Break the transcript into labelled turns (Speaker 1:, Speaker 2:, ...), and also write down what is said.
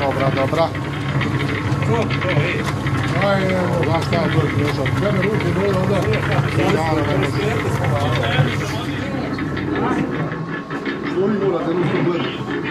Speaker 1: Dobra, dobra. Aj, evo, vas taj broj priježao. Mene ruke dole, onda... Naravno. Što vi morate ruke gledati?